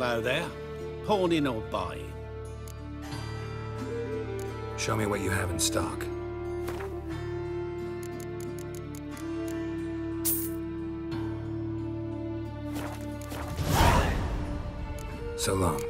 Hello there. Pawning or buying? Show me what you have in stock. So long.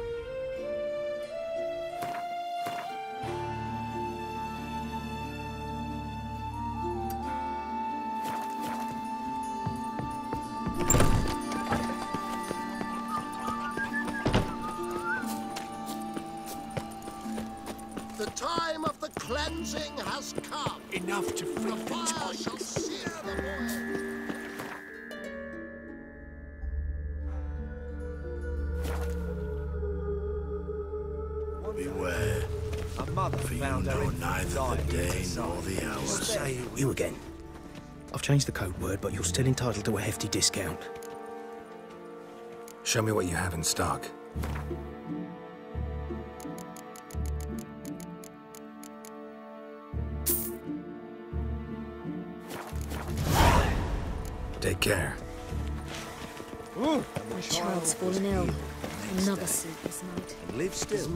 Entitled to a hefty discount. Show me what you have in stock. Take care. My child's fallen ill. Another sleepless night. live still.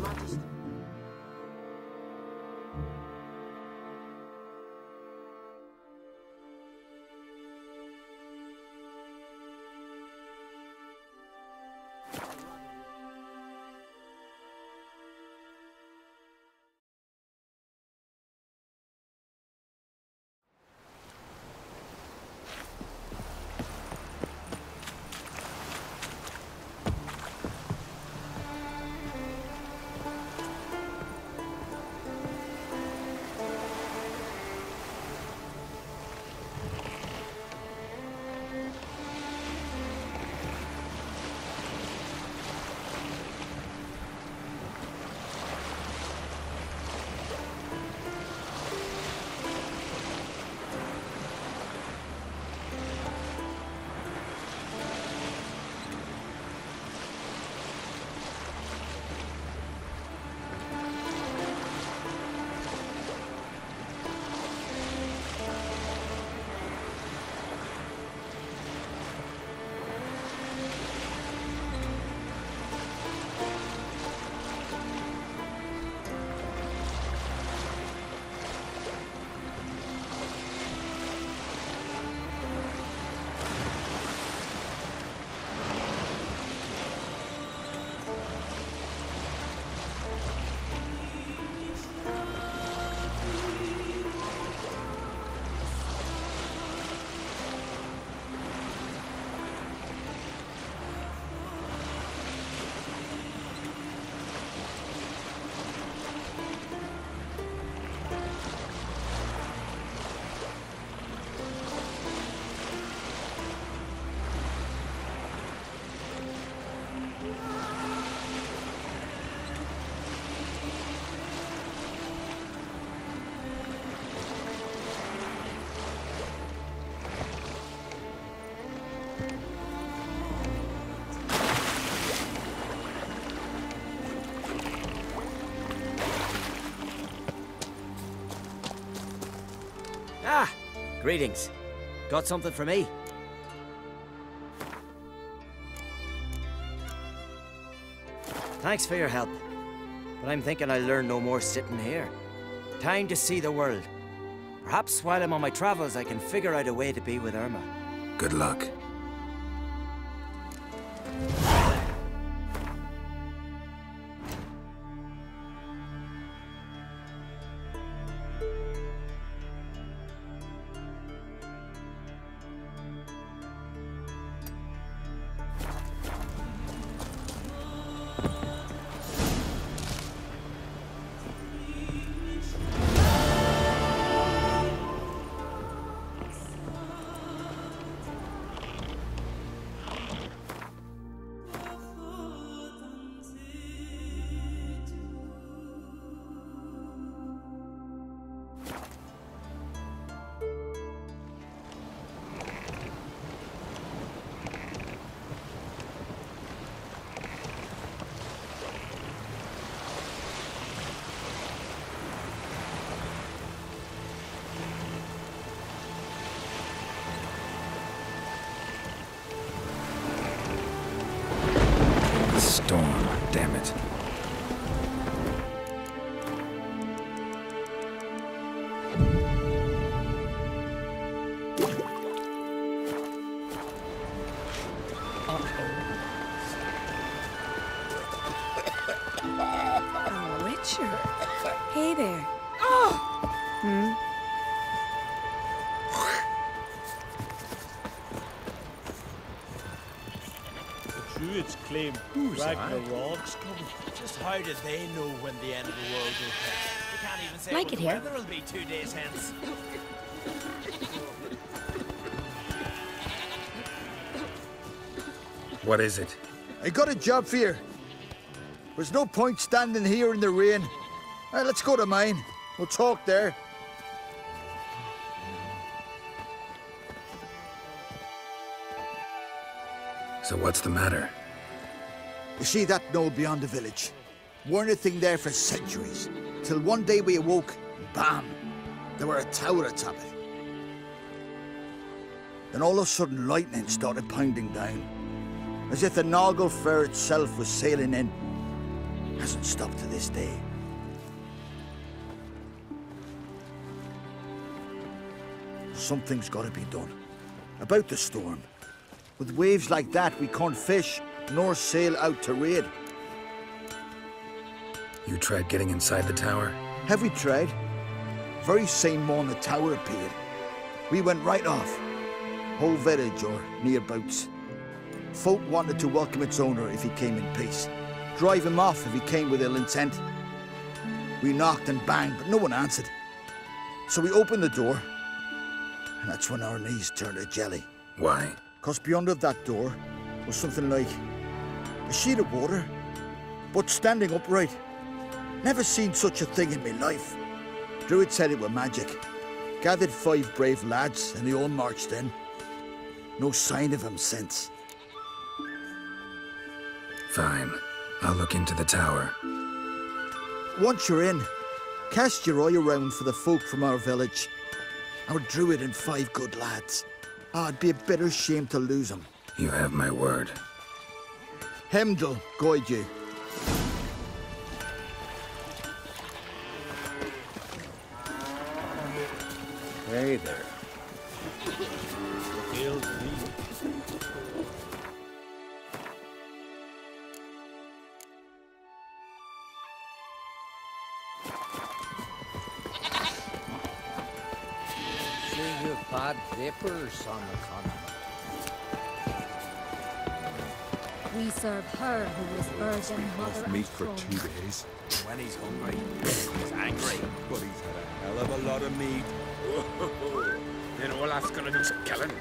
Greetings. Got something for me? Thanks for your help. But I'm thinking I'll learn no more sitting here. Time to see the world. Perhaps while I'm on my travels, I can figure out a way to be with Irma. Good luck. Claim Ragnarok's coming. Just how do they know when the end of the world will come? They can't even say Like what it the here. weather will be two days hence. What is it? I got a job for you. There's no point standing here in the rain. All right, let's go to mine. We'll talk there. So what's the matter? You see that knoll beyond the village? Weren't a thing there for centuries. Till one day we awoke, bam! There were a tower atop it. Then all of a sudden lightning started pounding down. As if the Naglfar itself was sailing in. Hasn't stopped to this day. Something's gotta be done. About the storm. With waves like that, we can't fish, nor sail out to raid. You tried getting inside the tower? Have we tried? Very same morning the tower appeared. We went right off. Whole village or nearabouts. Folk wanted to welcome its owner if he came in peace. Drive him off if he came with ill intent. We knocked and banged, but no one answered. So we opened the door, and that's when our knees turned to jelly. Why? Cause beyond of that door was something like a sheet of water, but standing upright. Never seen such a thing in my life. Druid said it were magic. Gathered five brave lads, and they all marched in. No sign of him since. Fine. I'll look into the tower. Once you're in, cast your eye around for the folk from our village. Our druid and five good lads. Ah, it'd be a bitter shame to lose them. You have my word. Heimdall, guide you. Hey there. Serve her who is virgin mother meat and for two days, When he's hungry, he's angry. but he's had a hell of a lot of meat. Then all that's gonna do is kill Vagrant.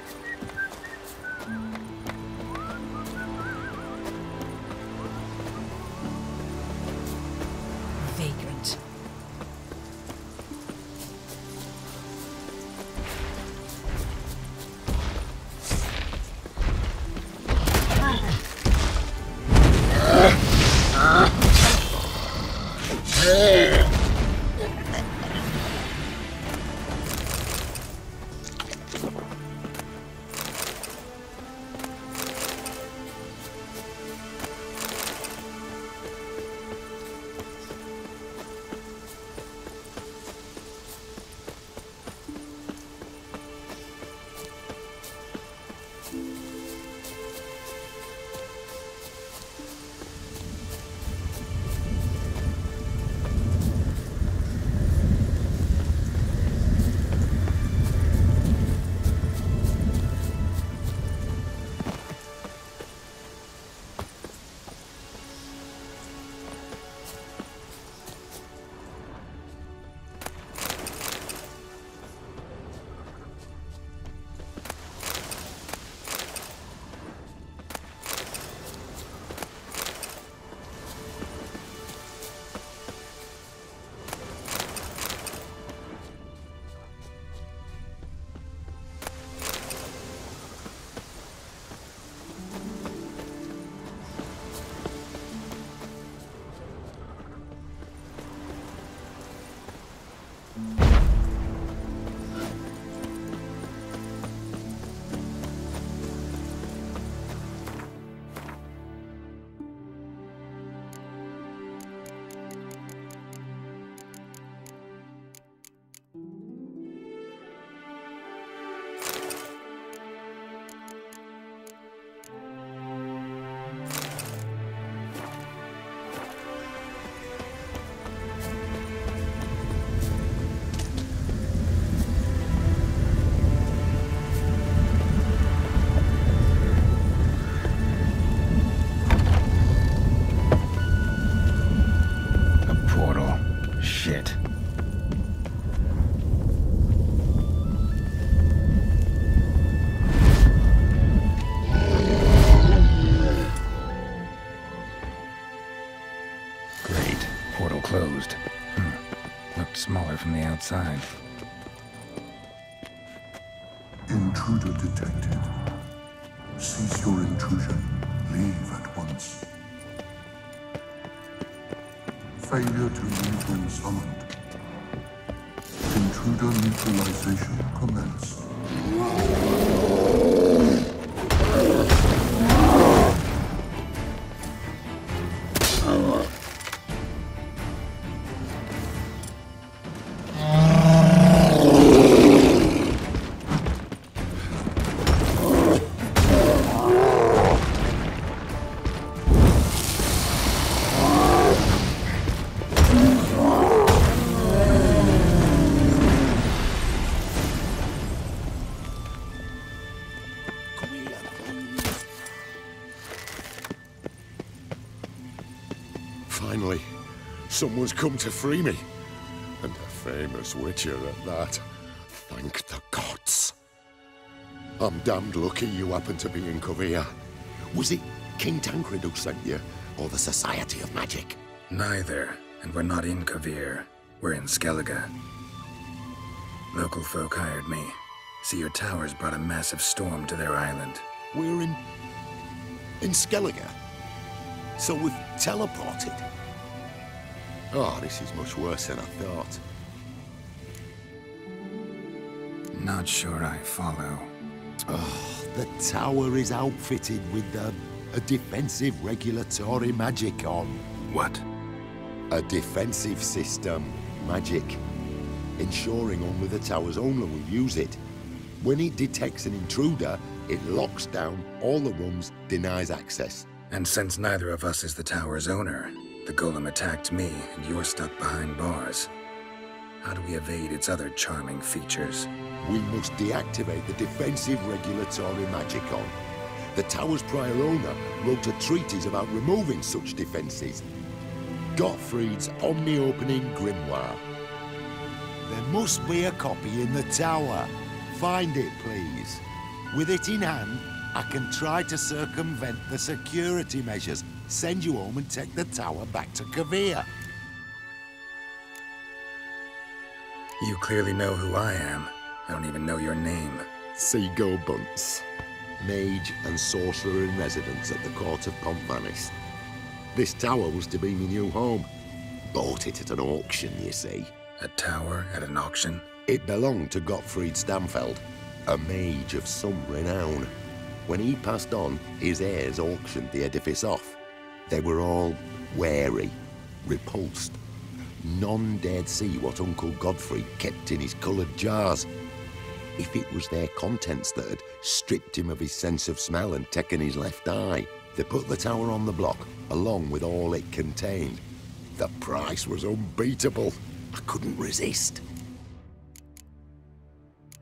Intruder neutralization commence. Finally, someone's come to free me. And a famous witcher at that. Thank the gods. I'm damned lucky you happen to be in Kovir. Was it King Tancred who sent you, or the Society of Magic? Neither, and we're not in Kovir. We're in Skellige. Local folk hired me. See, your towers brought a massive storm to their island. We're in... in Skellige? So we've teleported? Oh, this is much worse than I thought. Not sure I follow. Oh, the tower is outfitted with a, a defensive regulatory magicon. What? A defensive system magic. Ensuring only the tower's owner will use it. When it detects an intruder, it locks down all the rooms, denies access. And since neither of us is the tower's owner, the golem attacked me and you're stuck behind bars. How do we evade its other charming features? We must deactivate the defensive regulatory magicon. The tower's prior owner wrote a treatise about removing such defenses. Gottfried's omni-opening grimoire. There must be a copy in the tower. Find it, please. With it in hand, I can try to circumvent the security measures, send you home and take the tower back to Kovir. You clearly know who I am. I don't even know your name. Seagull Bunce, mage and sorcerer in residence at the court of Pont Vanis. This tower was to be my new home. Bought it at an auction, you see. A tower at an auction? It belonged to Gottfried Stamfeld, a mage of some renown. When he passed on, his heirs auctioned the edifice off. They were all wary, repulsed. None dared see what Uncle Godfrey kept in his coloured jars. If it was their contents that had stripped him of his sense of smell and taken his left eye, they put the tower on the block, along with all it contained. The price was unbeatable. I couldn't resist.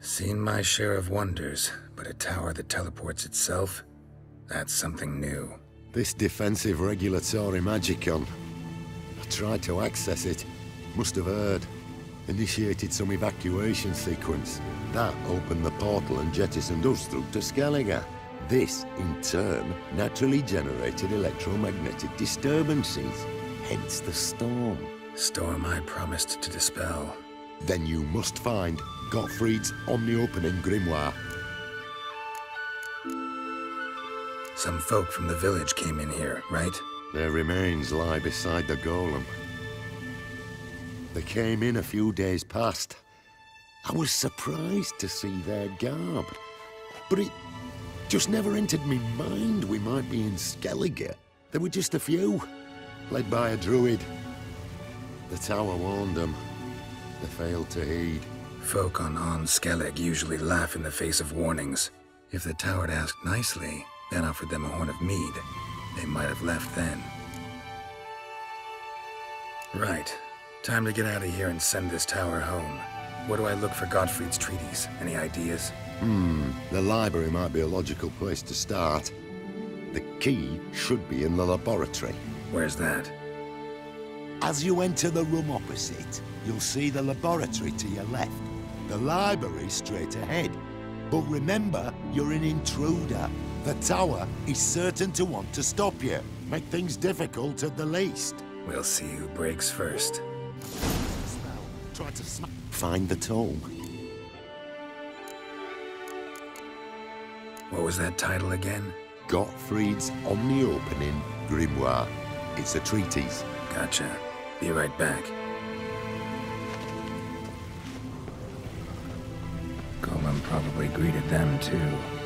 Seen my share of wonders, but a tower that teleports itself? That's something new. This defensive regulatory magicon. I tried to access it. Must have heard. Initiated some evacuation sequence. That opened the portal and jettisoned us through to Skellige. This, in turn, naturally generated electromagnetic disturbances. Hence the storm. Storm I promised to dispel. Then you must find Gottfried's omni-opening grimoire. Some folk from the village came in here, right? Their remains lie beside the golem. They came in a few days past. I was surprised to see their garb. But it just never entered me mind we might be in Skellige. There were just a few, led by a druid. The tower warned them. They failed to heed. Folk on On Skellige usually laugh in the face of warnings. If the tower had asked nicely, then offered them a horn of mead, they might have left then. Right. Time to get out of here and send this tower home. Where do I look for Gottfried's treaties? Any ideas? Hmm, the library might be a logical place to start. The key should be in the laboratory. Where's that? As you enter the room opposite, you'll see the laboratory to your left. The library straight ahead. But remember, you're an intruder. The tower is certain to want to stop you. Make things difficult at the least. We'll see who breaks first. Find the tome. What was that title again? Gottfried's Omni-Opening Grimoire. It's a treatise. Gotcha. Be right back. Golem probably greeted them too.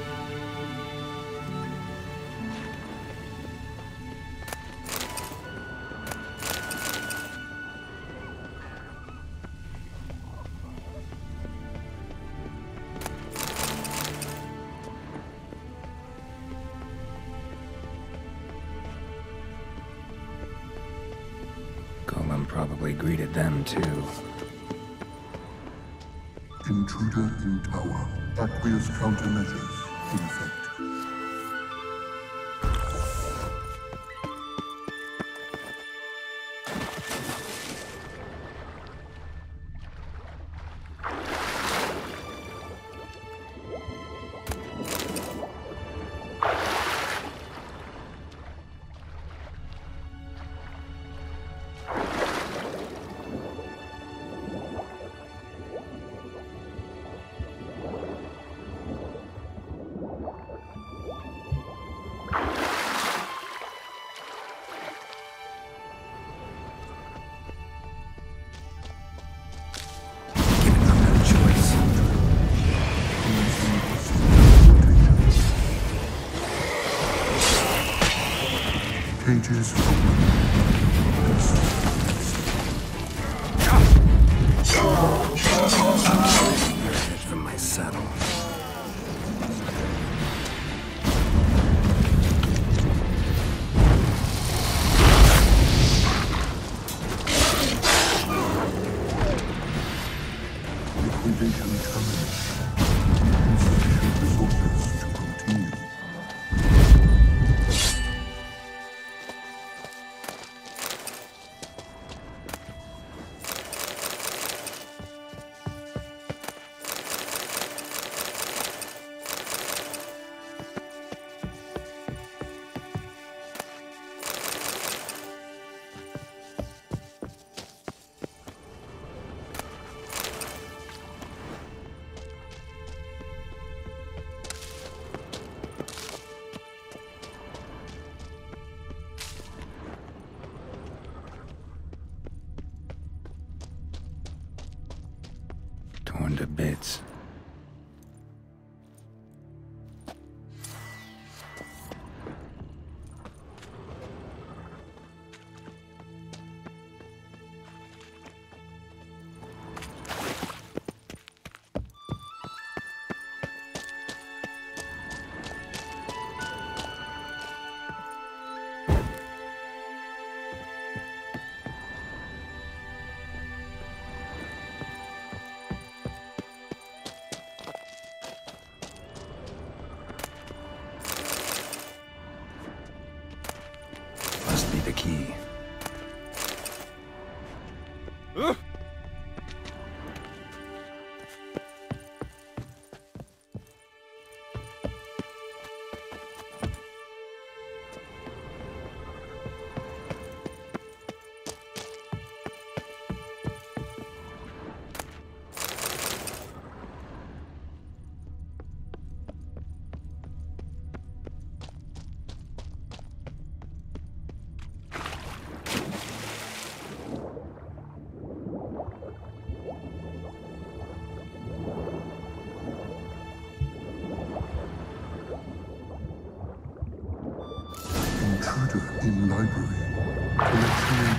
Too. Intruder in tower. Aqueous countermeasures Cages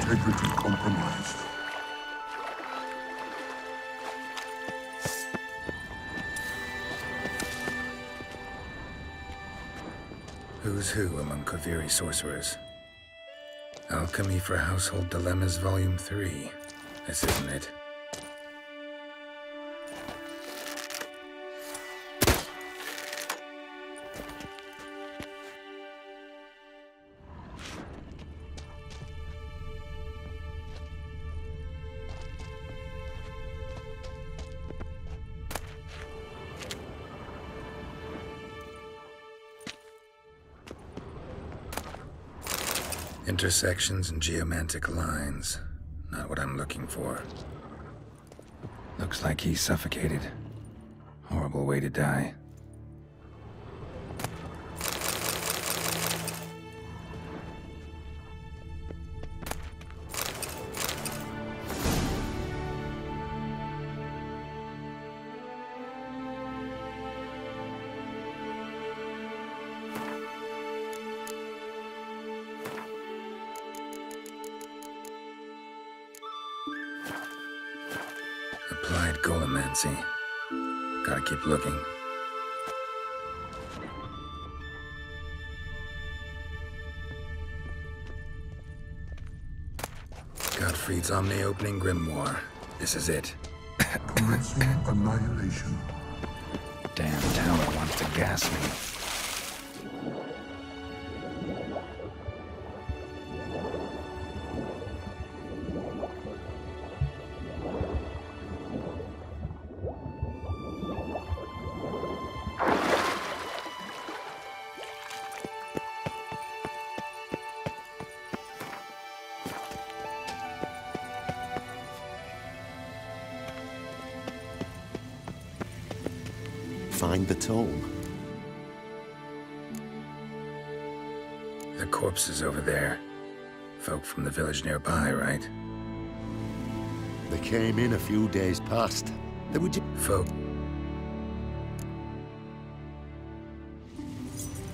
integrity compromised. Who's who among Koviri sorcerers? Alchemy for Household Dilemmas, Volume 3. This isn't it. Intersections and geomantic lines. Not what I'm looking for. Looks like he suffocated. Horrible way to die. Gottfried's Omni-opening grimoire. This is it. Commencing annihilation. Damn tower wants to gas me. Nearby, right? They came in a few days past. They were just... Folk.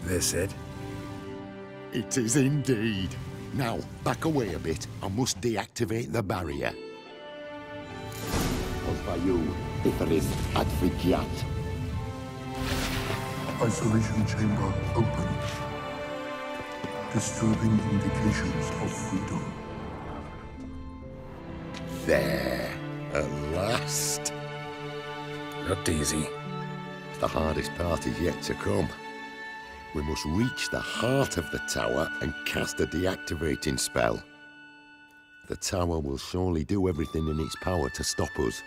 This it? It is indeed. Now, back away a bit. I must deactivate the barrier. Osvayu, Iferis, Advigiat. Isolation chamber open. Disturbing indications of freedom. There. At last. Not easy. The hardest part is yet to come. We must reach the heart of the tower and cast a deactivating spell. The tower will surely do everything in its power to stop us.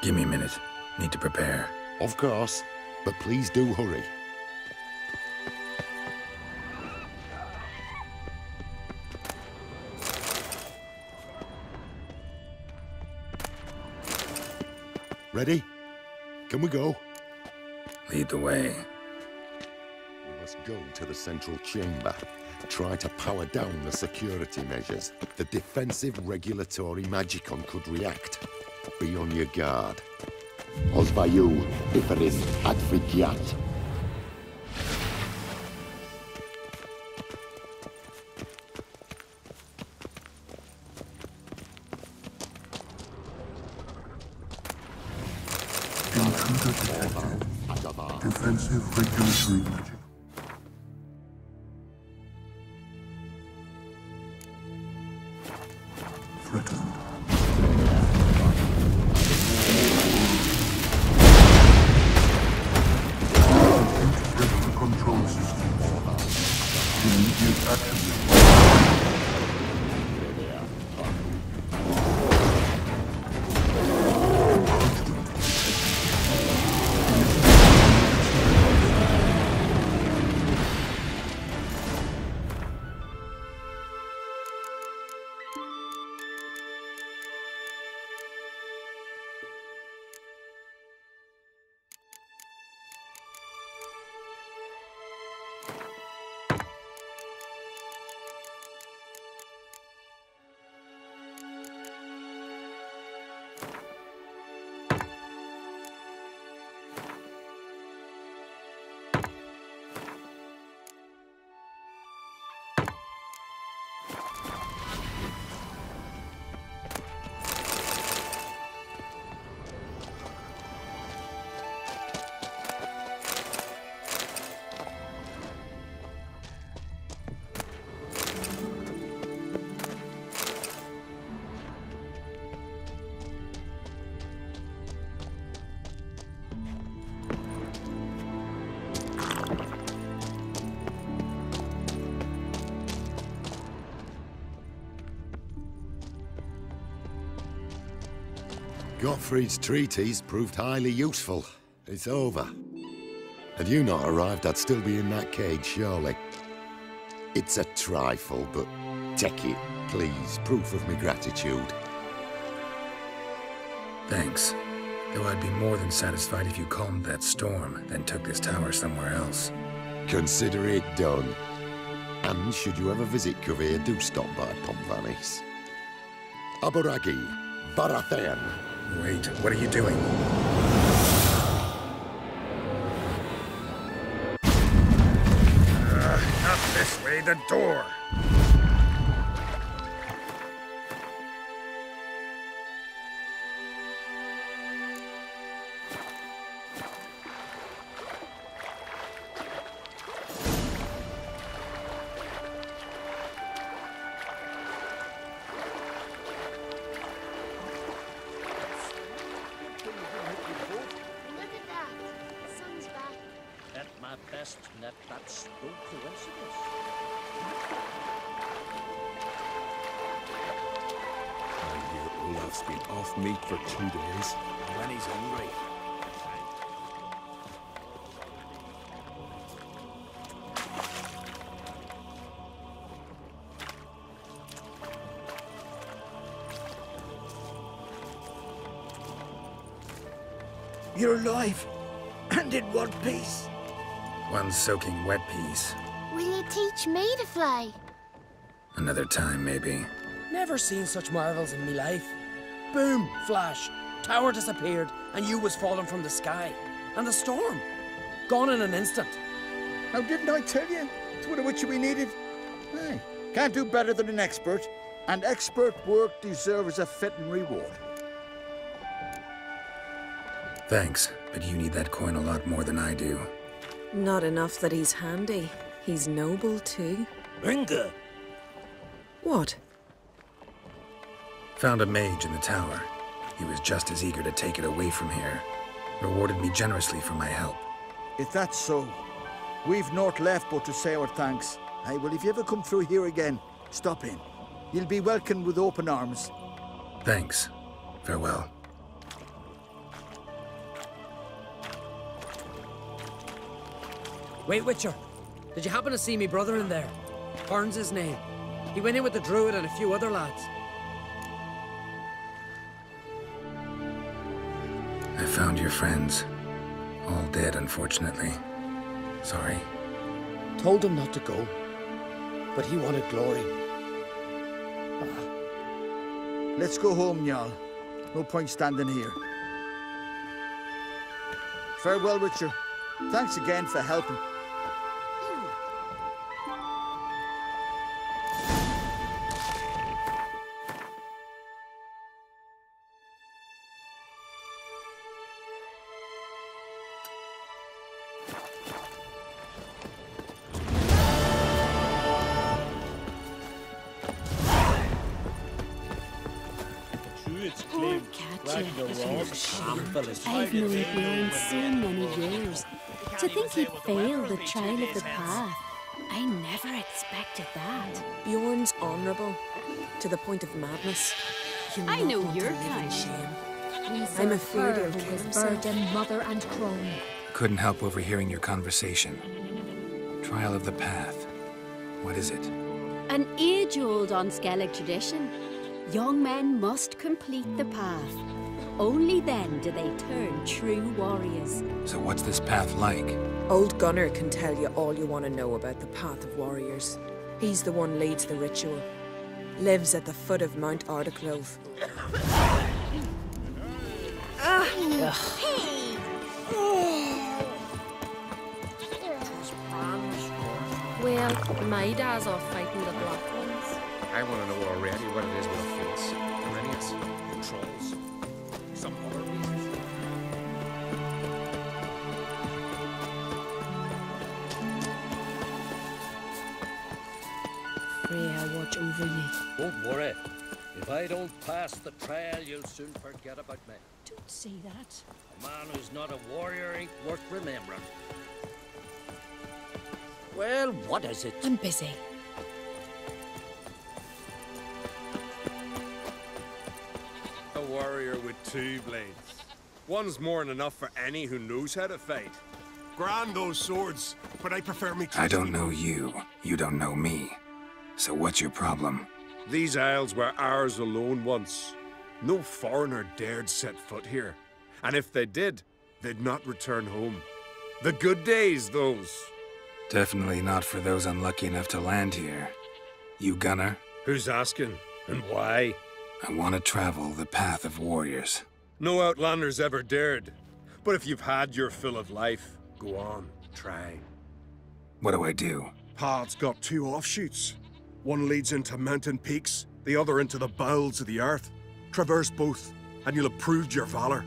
Give me a minute. Need to prepare. Of course, but please do hurry. Ready? Can we go? Lead the way. We must go to the central chamber. Try to power down the security measures. The defensive regulatory magicon could react. Be on your guard. Osvayu, Iferis, Advigiat. Gottfried's treatise proved highly useful. It's over. Had you not arrived, I'd still be in that cage, surely. It's a trifle, but take it, please. Proof of my gratitude. Thanks. Though I'd be more than satisfied if you calmed that storm, then took this tower somewhere else. Consider it done. And should you ever visit Kovir, do stop by Pont Vanis. Aboragi, Barathan. Wait, what are you doing? Uh, not this way, the door! Soaking wet piece. Will you teach me to fly? Another time, maybe. Never seen such marvels in me life. Boom, flash, tower disappeared, and you was falling from the sky. And the storm, gone in an instant. Now, didn't I tell you? It's one of which we needed. Hey, can't do better than an expert. And expert work deserves a fitting reward. Thanks, but you need that coin a lot more than I do. Not enough that he's handy. He's noble too. Inga! What? Found a mage in the tower. He was just as eager to take it away from here. Rewarded me generously for my help. If that's so, we've naught left but to say our thanks. Hey, well, if you ever come through here again, stop in. You'll be welcomed with open arms. Thanks. Farewell. Wait, Witcher. Did you happen to see me brother in there? Burns his name. He went in with the druid and a few other lads. I found your friends. All dead, unfortunately. Sorry. Told him not to go, but he wanted glory. Let's go home, Jarl. No point standing here. Farewell, Witcher. Thanks again for helping. Ragnarok. I've known Bjorn so many years. To think he'd fail the trial of the path. I never expected that. Bjorn's honourable, to the point of madness. You'll I know want to your kind. shame. I'm afraid her he'll kill was himself. Virgin Mother and Crone. Couldn't help overhearing your conversation. Trial of the Path. What is it? An age-old Unskellig tradition. Young men must complete the path. Only then do they turn true warriors. So what's this path like? Old Gunnar can tell you all you want to know about the Path of Warriors. He's the one leads the ritual. Lives at the foot of Mount Ardaclove. Well, my dad's off fighting the Black Ones. I want to know already what it is we'll face. Arrhenius, trolls, some other reasons. Freya, watch over you. Don't worry. If I don't pass the trial, you'll soon forget about me. Don't say that. A man who's not a warrior ain't worth remembering. Well, what is it? I'm busy. Two blades. One's more than enough for any who knows how to fight. Grand those swords, but I prefer me I don't know you. You don't know me. So what's your problem? These isles were ours alone once. No foreigner dared set foot here. And if they did, they'd not return home. The good days, those. Definitely not for those unlucky enough to land here. You gunner? Who's asking? And why? I want to travel the path of warriors. No outlanders ever dared. But if you've had your fill of life, go on, try. What do I do? Path's got two offshoots. One leads into mountain peaks, the other into the bowels of the earth. Traverse both, and you'll have proved your valor.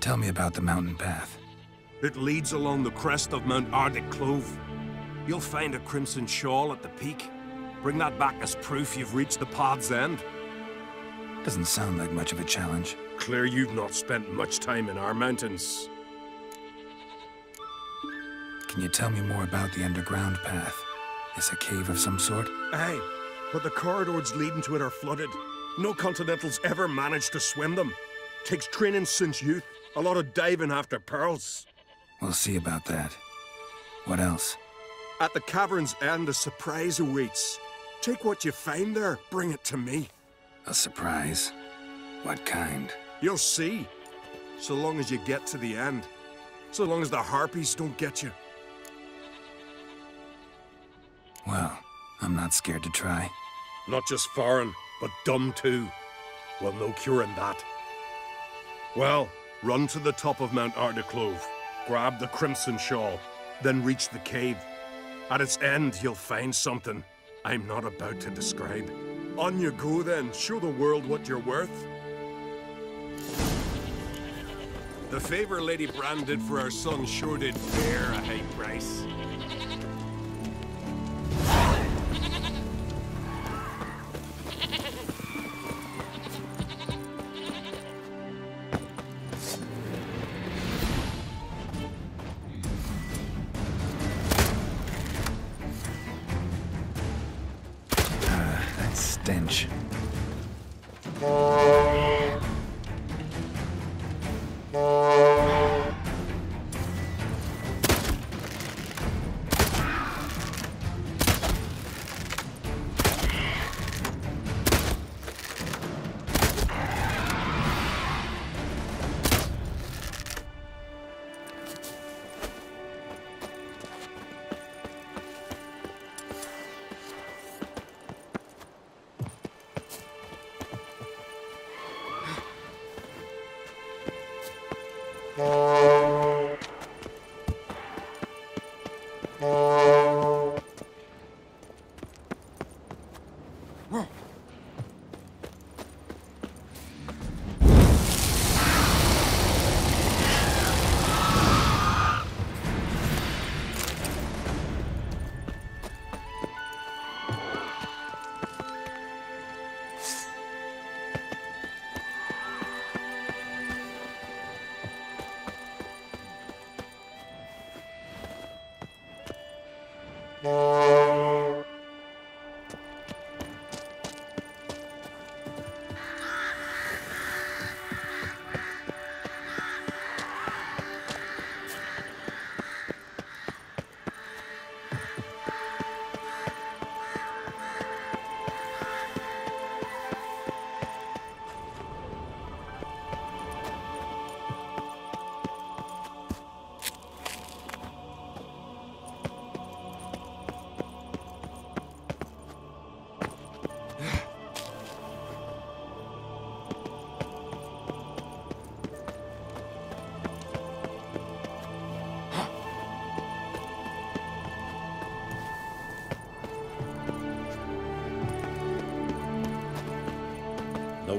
Tell me about the mountain path. It leads along the crest of Mount Ardiclove. You'll find a crimson shawl at the peak. Bring that back as proof you've reached the pod's end. Doesn't sound like much of a challenge. Clear you've not spent much time in our mountains. Can you tell me more about the underground path? Is a cave of some sort? Aye, but the corridors leading to it are flooded. No Continentals ever managed to swim them. Takes training since youth. A lot of diving after pearls. We'll see about that. What else? At the cavern's end, a surprise awaits. Take what you find there, bring it to me. A surprise? What kind? You'll see. So long as you get to the end. So long as the harpies don't get you. Well, I'm not scared to try. Not just foreign, but dumb too. Well, no curing that. Well, run to the top of Mount Ardiclove, grab the Crimson Shawl, then reach the cave. At its end, you'll find something I'm not about to describe. On you go then, show the world what you're worth. The favor Lady Brand did for our son sure did bear a high price. The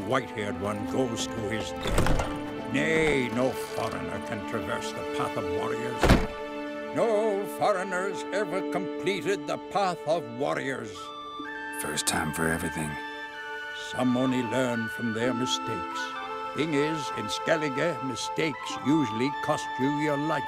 white-haired one goes to his death. Nay, no foreigner can traverse the path of warriors. No foreigners ever completed the path of warriors. First time for everything. Some only learn from their mistakes. Thing is, in Skellige, mistakes usually cost you your life.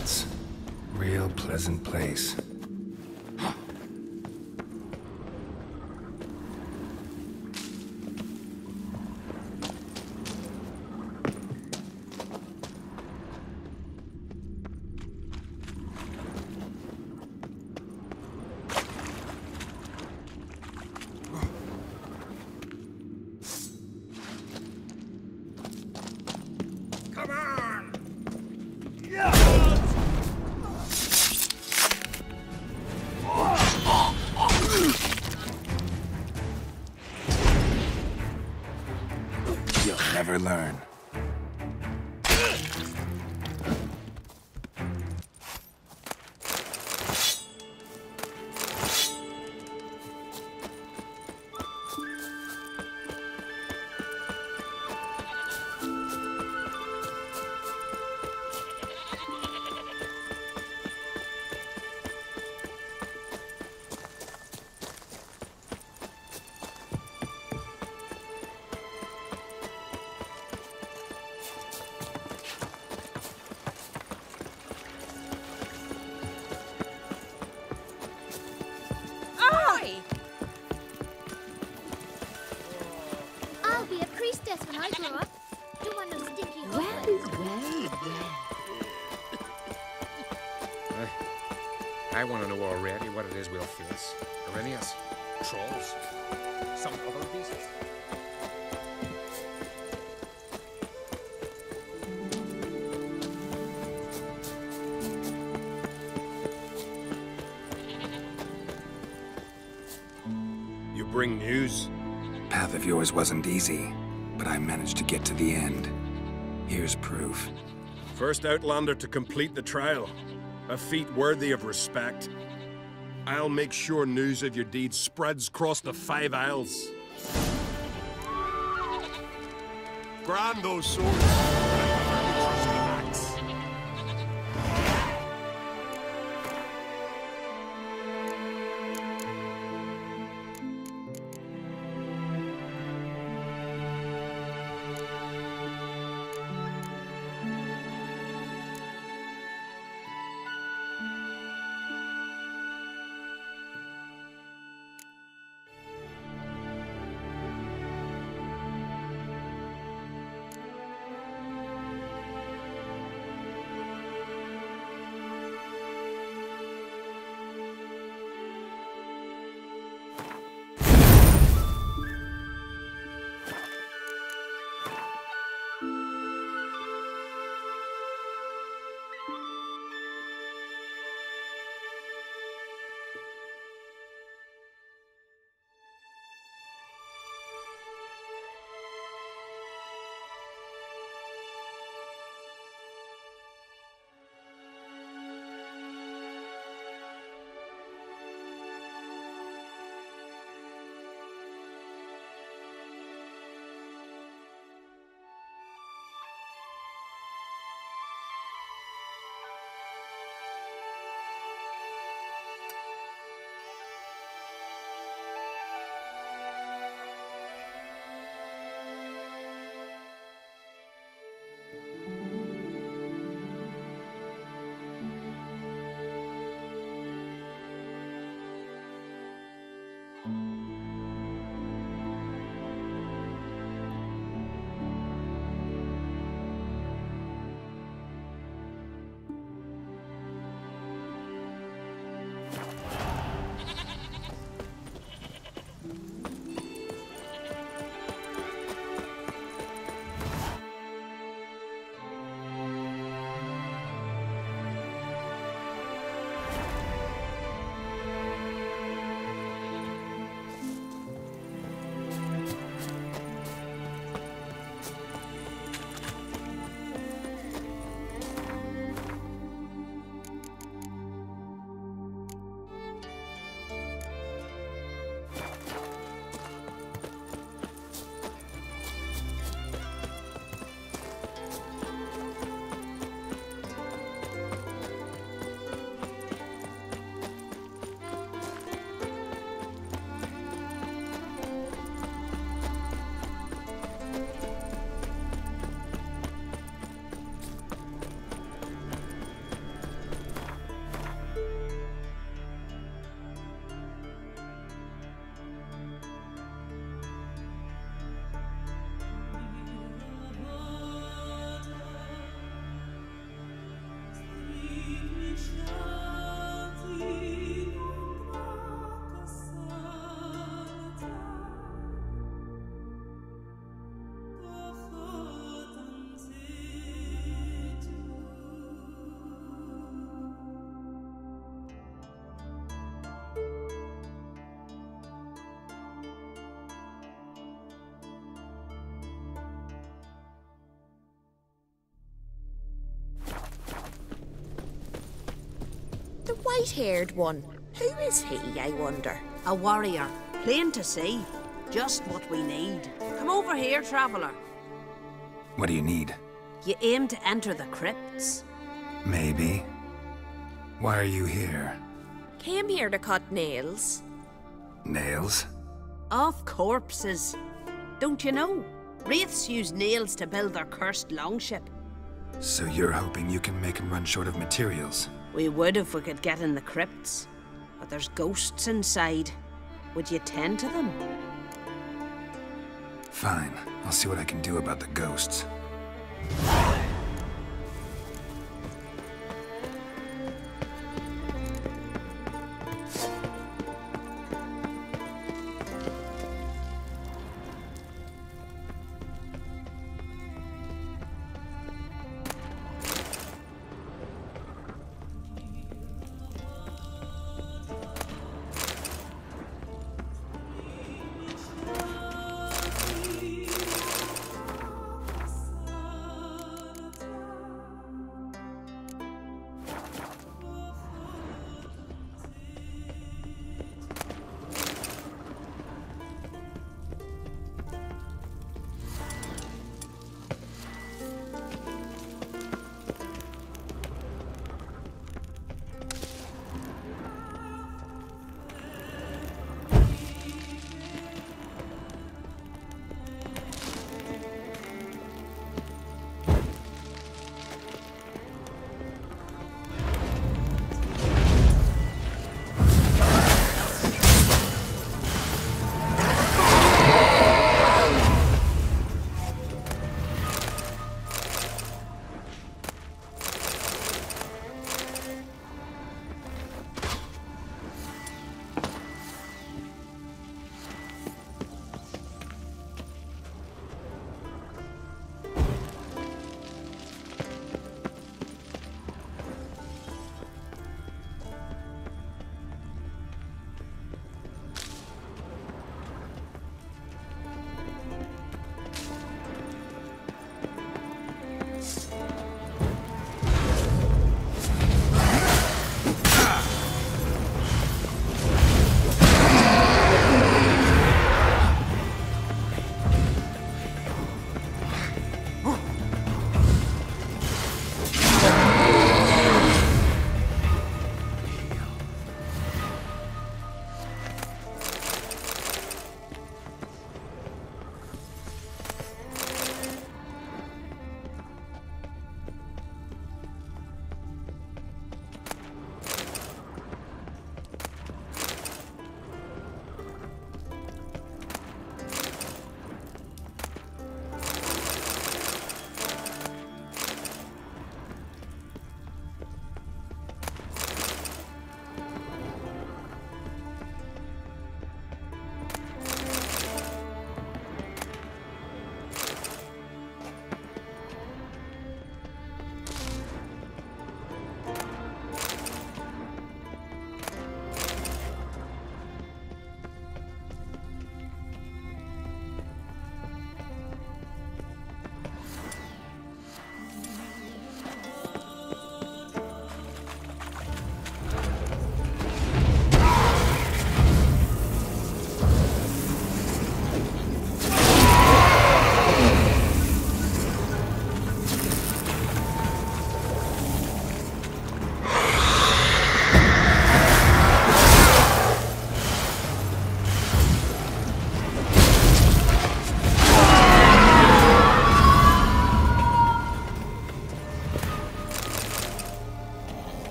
Rats. Real pleasant place. Bring news? Path of yours wasn't easy, but I managed to get to the end. Here's proof. First Outlander to complete the trial. A feat worthy of respect. I'll make sure news of your deeds spreads across the Five Isles. Grand those swords. White-haired one. Who is he, I wonder? A warrior. Plain to see. Just what we need. Come over here, traveller. What do you need? You aim to enter the crypts. Maybe. Why are you here? Came here to cut nails. Nails? Of corpses. Don't you know? Wraiths use nails to build their cursed longship. So you're hoping you can make them run short of materials? We would if we could get in the crypts. But there's ghosts inside. Would you tend to them? Fine. I'll see what I can do about the ghosts.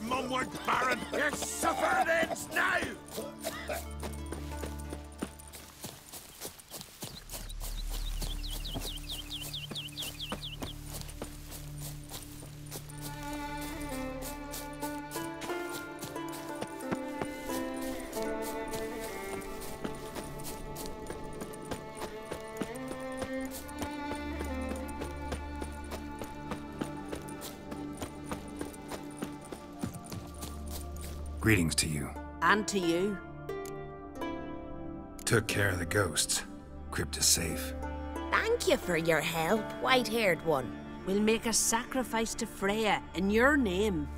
Your mum weren't Greetings to you. And to you. Took care of the ghosts. Crypt is safe. Thank you for your help, white haired one. We'll make a sacrifice to Freya in your name.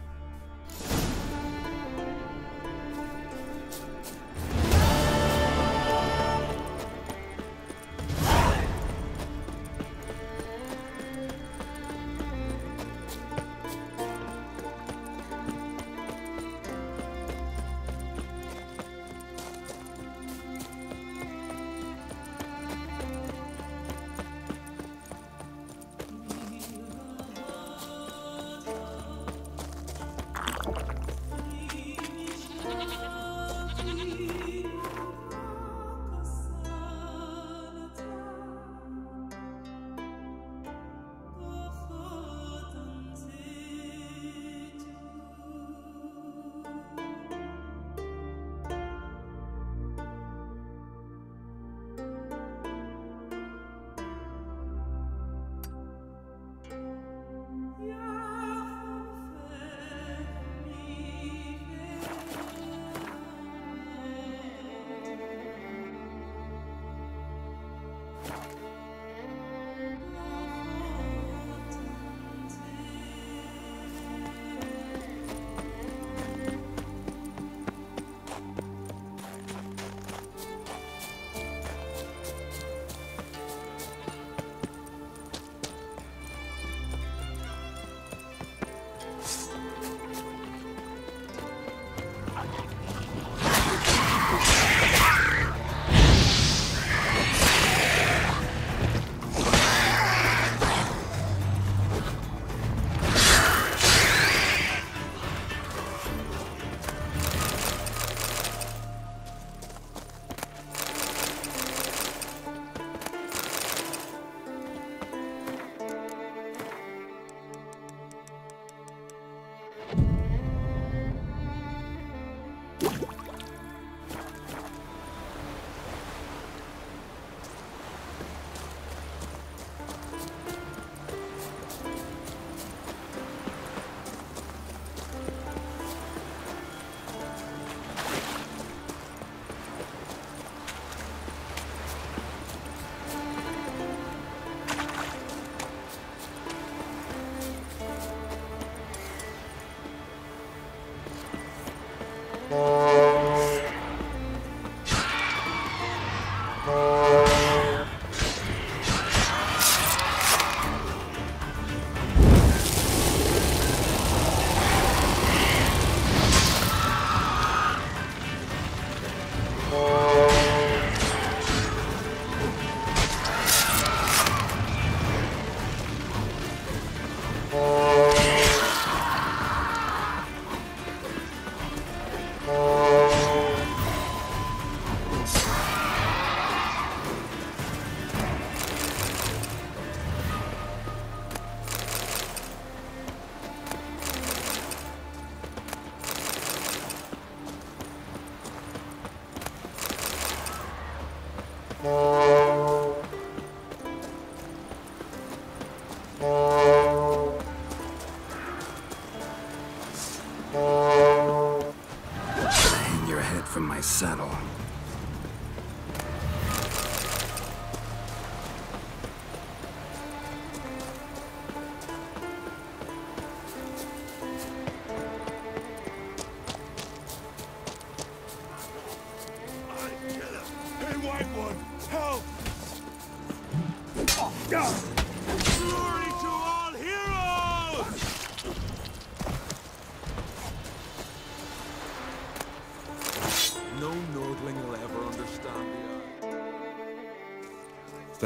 My saddle.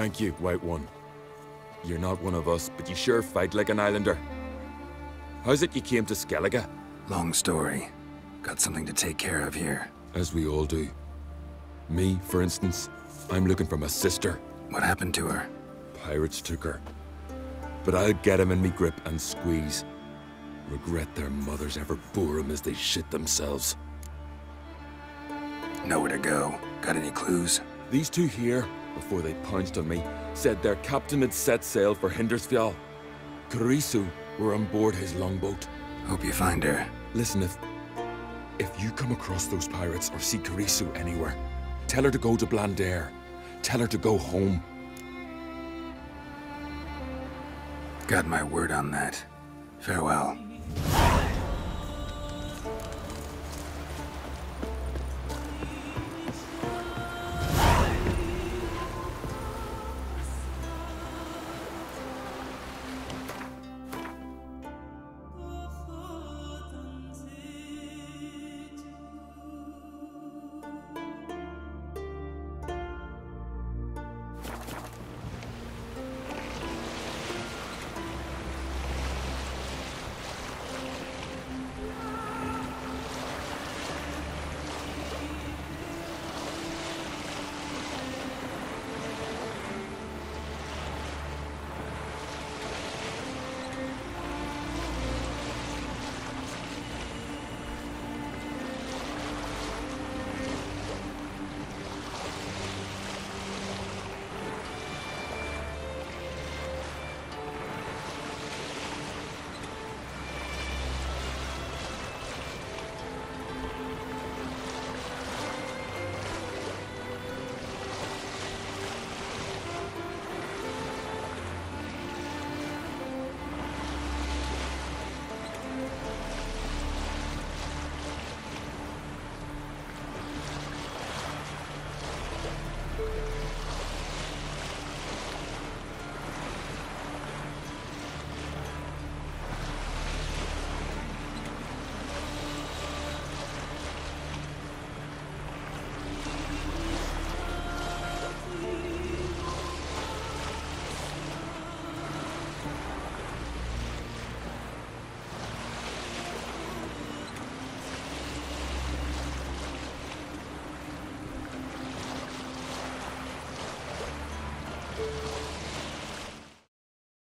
Thank you, White One. You're not one of us, but you sure fight like an islander. How's it you came to Skellige? Long story. Got something to take care of here. As we all do. Me, for instance, I'm looking for my sister. What happened to her? Pirates took her. But I'll get 'em in me grip and squeeze. Regret their mothers ever bore 'em as they shit themselves. Nowhere to go. Got any clues? These two here, before they pounced on me, said their captain had set sail for Hindersfjall. Karisu were on board his longboat. Hope you find her. Listen, if... If you come across those pirates or see Karisu anywhere, tell her to go to Blandare. Tell her to go home. Got my word on that. Farewell.